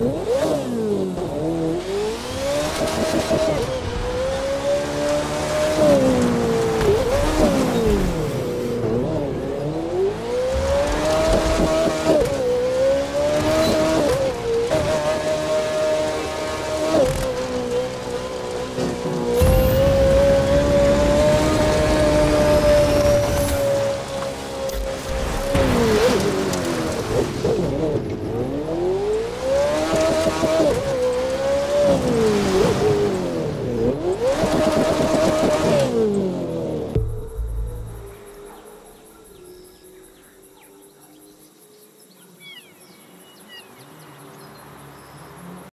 Oh.